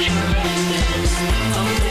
I'm